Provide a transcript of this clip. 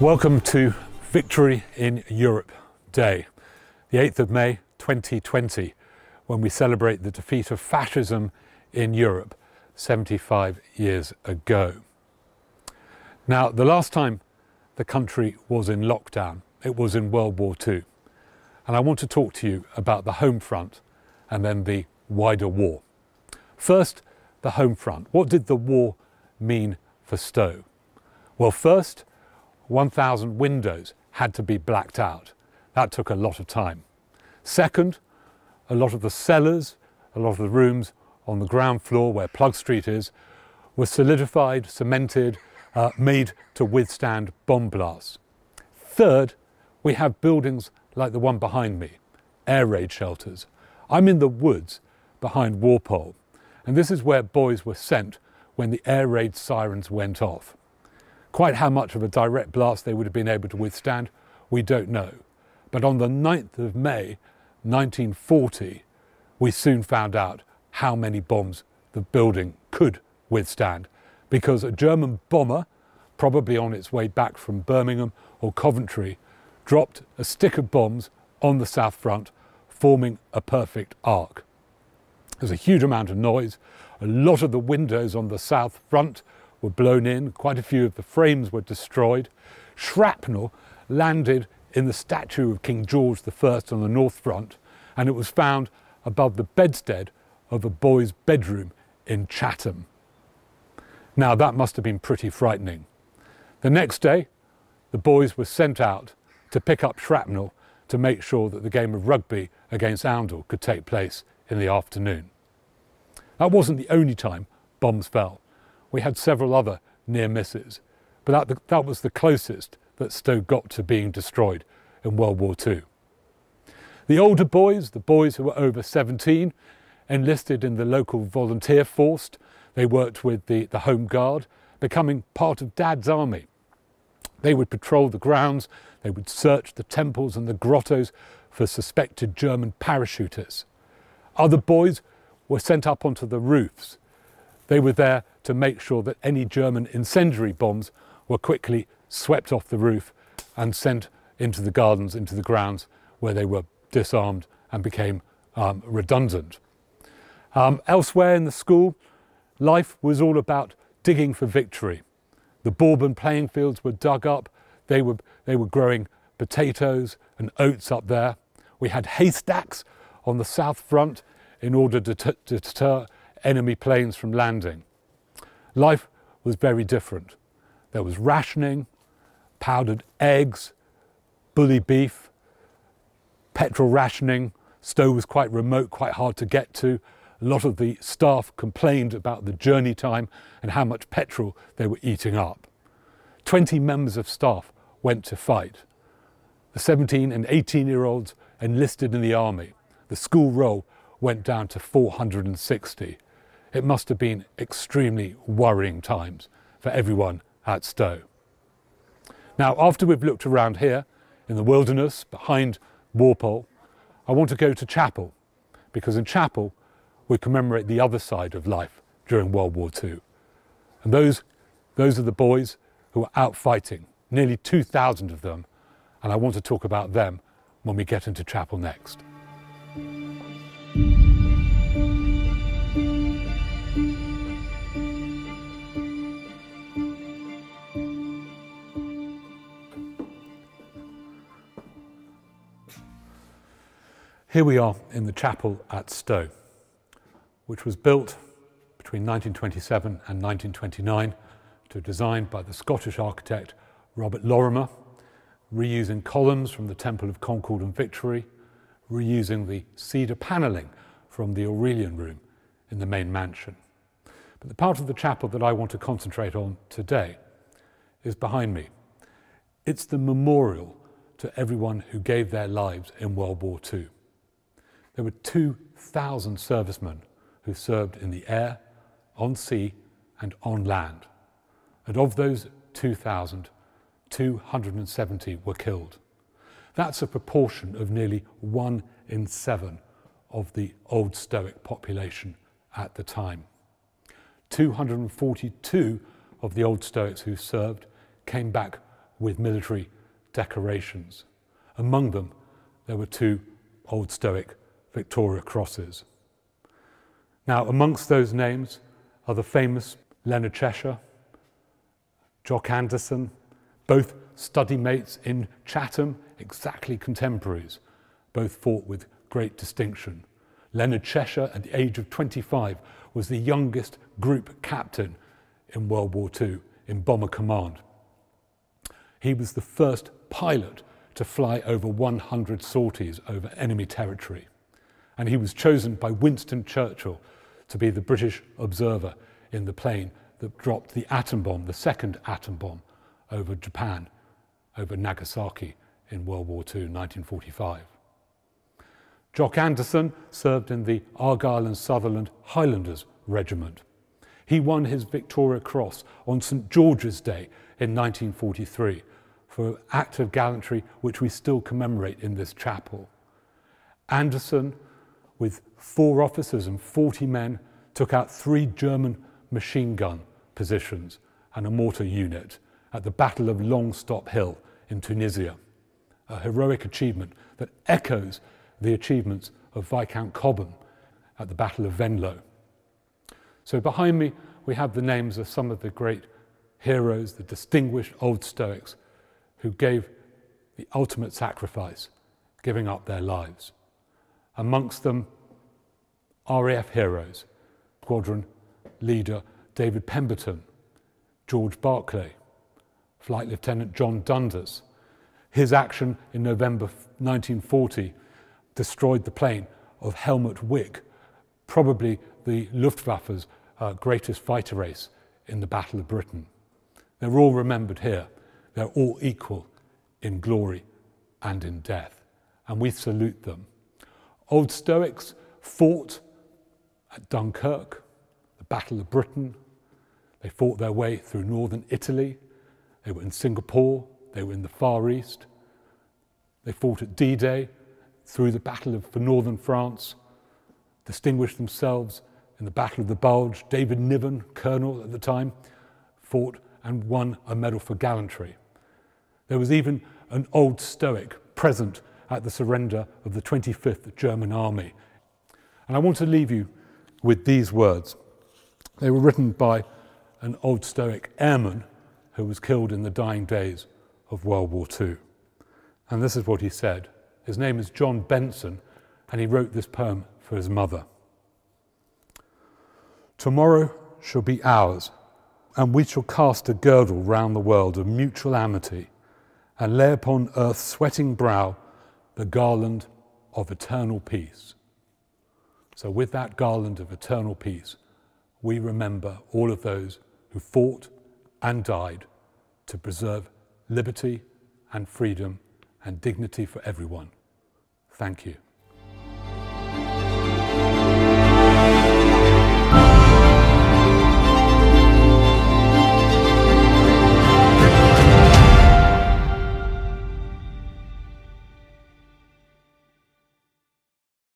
Welcome to Victory in Europe Day, the 8th of May 2020, when we celebrate the defeat of fascism in Europe 75 years ago. Now, the last time the country was in lockdown, it was in World War II. And I want to talk to you about the home front and then the wider war. First, the home front. What did the war mean for Stowe? Well, first, 1,000 windows had to be blacked out. That took a lot of time. Second, a lot of the cellars, a lot of the rooms on the ground floor where Plug Street is, were solidified, cemented, uh, made to withstand bomb blasts. Third, we have buildings like the one behind me, air raid shelters. I'm in the woods behind Walpole, and this is where boys were sent when the air raid sirens went off. Quite how much of a direct blast they would have been able to withstand, we don't know. But on the 9th of May 1940, we soon found out how many bombs the building could withstand because a German bomber, probably on its way back from Birmingham or Coventry, dropped a stick of bombs on the south front, forming a perfect arc. There's a huge amount of noise. A lot of the windows on the south front were blown in, quite a few of the frames were destroyed. Shrapnel landed in the statue of King George I on the north front, and it was found above the bedstead of a boy's bedroom in Chatham. Now, that must have been pretty frightening. The next day, the boys were sent out to pick up shrapnel to make sure that the game of rugby against Oundle could take place in the afternoon. That wasn't the only time bombs fell. We had several other near misses, but that, that was the closest that Stowe got to being destroyed in World War II. The older boys, the boys who were over 17, enlisted in the local volunteer force. They worked with the, the Home Guard, becoming part of Dad's army. They would patrol the grounds, they would search the temples and the grottos for suspected German parachutists. Other boys were sent up onto the roofs. They were there to make sure that any German incendiary bombs were quickly swept off the roof and sent into the gardens, into the grounds where they were disarmed and became um, redundant. Um, elsewhere in the school, life was all about digging for victory. The Bourbon playing fields were dug up. They were, they were growing potatoes and oats up there. We had haystacks on the south front in order to, to deter enemy planes from landing. Life was very different. There was rationing, powdered eggs, bully beef, petrol rationing. Stowe was quite remote, quite hard to get to. A lot of the staff complained about the journey time and how much petrol they were eating up. 20 members of staff went to fight. The 17 and 18 year olds enlisted in the army. The school roll went down to 460. It must have been extremely worrying times for everyone at Stowe. Now, after we've looked around here in the wilderness behind Walpole, I want to go to Chapel because in Chapel we commemorate the other side of life during World War II. And those, those are the boys who are out fighting, nearly 2,000 of them, and I want to talk about them when we get into Chapel next. Here we are in the chapel at Stowe, which was built between 1927 and 1929 to designed by the Scottish architect Robert Lorimer, reusing columns from the Temple of Concord and Victory, reusing the cedar panelling from the Aurelian room in the main mansion. But the part of the chapel that I want to concentrate on today is behind me. It's the memorial to everyone who gave their lives in World War II. There were 2,000 servicemen who served in the air, on sea, and on land. And of those 2,000, 270 were killed. That's a proportion of nearly one in seven of the Old Stoic population at the time. 242 of the Old Stoics who served came back with military decorations. Among them, there were two Old Stoic Victoria Crosses. Now, amongst those names are the famous Leonard Cheshire, Jock Anderson, both study mates in Chatham, exactly contemporaries, both fought with great distinction. Leonard Cheshire, at the age of 25, was the youngest group captain in World War II in Bomber Command. He was the first pilot to fly over 100 sorties over enemy territory. And he was chosen by Winston Churchill to be the British observer in the plane that dropped the atom bomb, the second atom bomb, over Japan, over Nagasaki in World War II, 1945. Jock Anderson served in the Argyll and Sutherland Highlanders Regiment. He won his Victoria Cross on St George's Day in 1943 for an act of gallantry which we still commemorate in this chapel. Anderson, with four officers and 40 men, took out three German machine gun positions and a mortar unit at the Battle of Longstop Hill in Tunisia, a heroic achievement that echoes the achievements of Viscount Cobham at the Battle of Venlo. So behind me, we have the names of some of the great heroes, the distinguished old Stoics who gave the ultimate sacrifice, giving up their lives. Amongst them, RAF heroes, squadron leader David Pemberton, George Barclay, Flight Lieutenant John Dundas. His action in November 1940 destroyed the plane of Helmut Wick, probably the Luftwaffe's uh, greatest fighter ace in the Battle of Britain. They're all remembered here. They're all equal in glory and in death, and we salute them. Old Stoics fought at Dunkirk, the Battle of Britain. They fought their way through northern Italy. They were in Singapore. They were in the Far East. They fought at D Day through the Battle of, for northern France, distinguished themselves in the Battle of the Bulge. David Niven, colonel at the time, fought and won a medal for gallantry. There was even an old Stoic present at the surrender of the 25th German Army. And I want to leave you with these words. They were written by an old Stoic airman who was killed in the dying days of World War II. And this is what he said. His name is John Benson, and he wrote this poem for his mother. Tomorrow shall be ours, and we shall cast a girdle round the world of mutual amity, and lay upon earth's sweating brow the garland of eternal peace. So, with that garland of eternal peace, we remember all of those who fought and died to preserve liberty and freedom and dignity for everyone. Thank you.